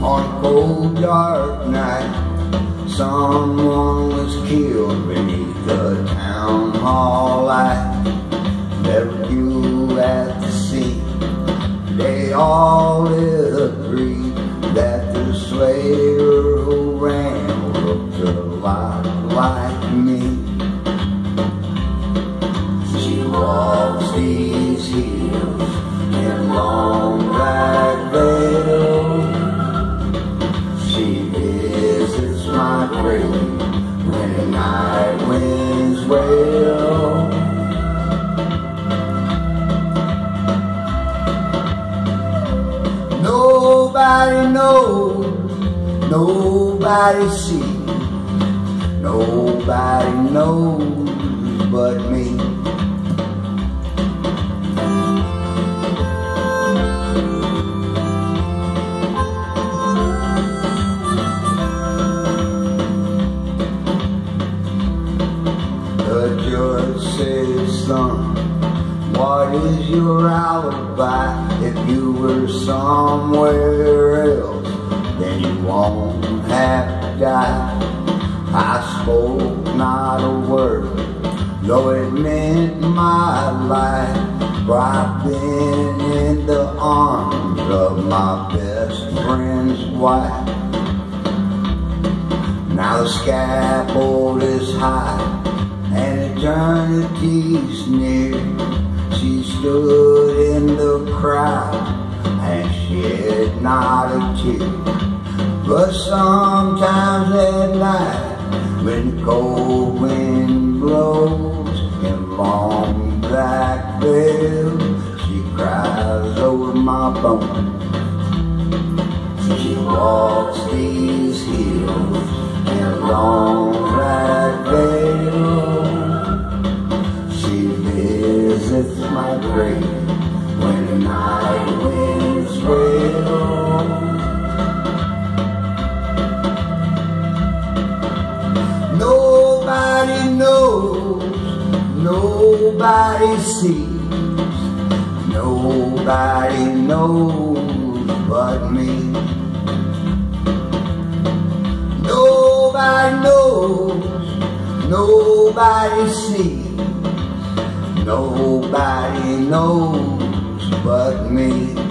cold dark night, someone was killed beneath the town hall light. Never you at the scene, they all agreed that the slayer who ran looked a lot like me. She walks these hills Nobody knows, nobody sees, nobody knows but me. The judge says, son, what is your alibi? If you were somewhere else, then you won't have to die. I spoke not a word, though it meant my life. For I've been in the arms of my best friend's wife. Now the scaffold is high and eternity's stood in the crowd and shed not a tear. But sometimes at night, when the cold wind blows in long black veils, she cries over my bones. She walks these hills in long Nobody sees, nobody knows but me. Nobody knows, nobody sees, nobody knows but me.